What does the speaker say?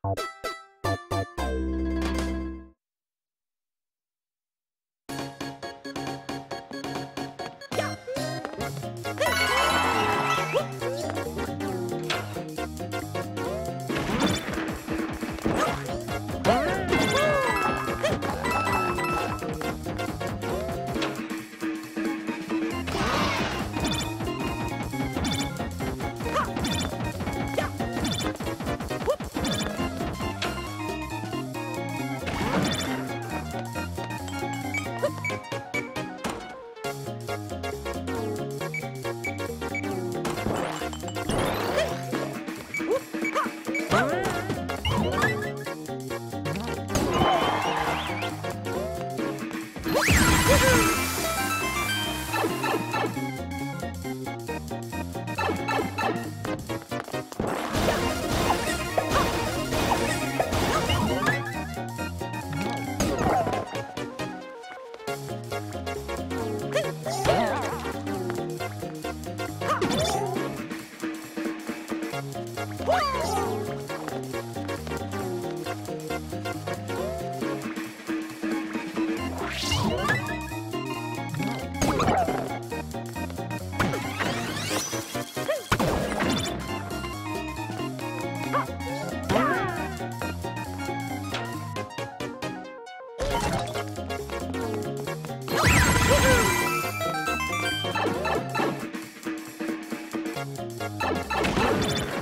Bye. Thank you.